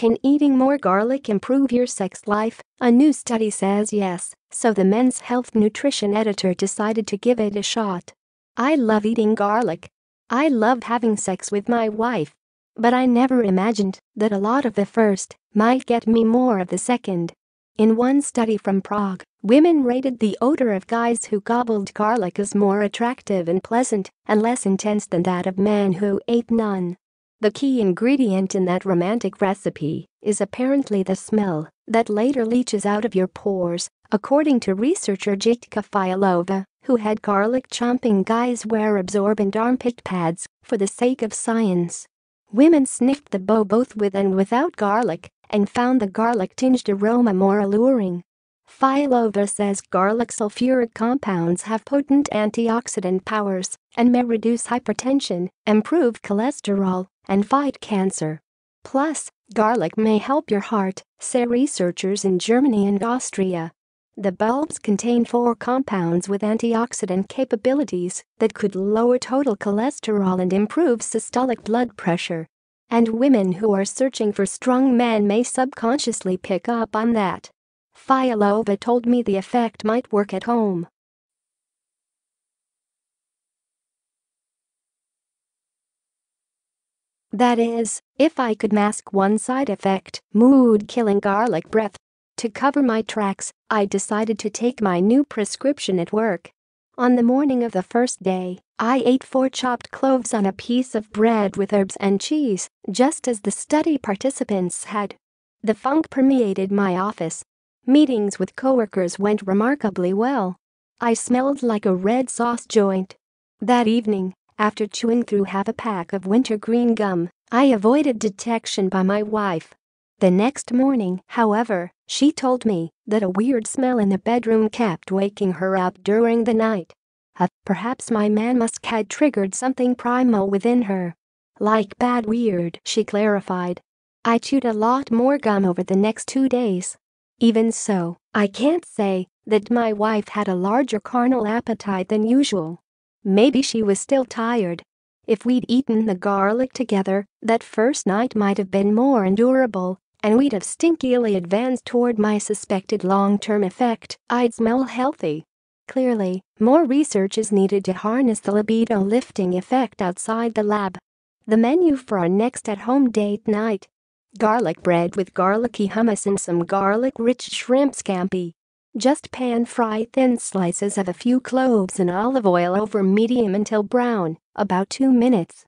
Can eating more garlic improve your sex life? A new study says yes, so the Men's Health Nutrition editor decided to give it a shot. I love eating garlic. I love having sex with my wife. But I never imagined that a lot of the first might get me more of the second. In one study from Prague, women rated the odor of guys who gobbled garlic as more attractive and pleasant and less intense than that of men who ate none. The key ingredient in that romantic recipe is apparently the smell that later leaches out of your pores, according to researcher Jitka Fialova, who had garlic chomping guys wear absorbent armpit pads for the sake of science. Women sniffed the bow both with and without garlic and found the garlic-tinged aroma more alluring. Fialova says garlic sulfuric compounds have potent antioxidant powers and may reduce hypertension, improve cholesterol, and fight cancer. Plus, garlic may help your heart, say researchers in Germany and Austria. The bulbs contain four compounds with antioxidant capabilities that could lower total cholesterol and improve systolic blood pressure. And women who are searching for strong men may subconsciously pick up on that. Fialova told me the effect might work at home. That is, if I could mask one side effect, mood-killing garlic breath. To cover my tracks, I decided to take my new prescription at work. On the morning of the first day, I ate four chopped cloves on a piece of bread with herbs and cheese, just as the study participants had. The funk permeated my office. Meetings with coworkers went remarkably well. I smelled like a red sauce joint. That evening, after chewing through half a pack of wintergreen gum, I avoided detection by my wife. The next morning, however, she told me that a weird smell in the bedroom kept waking her up during the night. Uh, perhaps my man musk had triggered something primal within her. Like bad weird, she clarified. I chewed a lot more gum over the next two days. Even so, I can't say that my wife had a larger carnal appetite than usual. Maybe she was still tired. If we'd eaten the garlic together, that first night might have been more endurable, and we'd have stinkily advanced toward my suspected long-term effect, I'd smell healthy. Clearly, more research is needed to harness the libido-lifting effect outside the lab. The menu for our next at-home date night. Garlic bread with garlicky hummus and some garlic-rich shrimp scampi. Just pan-fry thin slices of a few cloves in olive oil over medium until brown, about 2 minutes.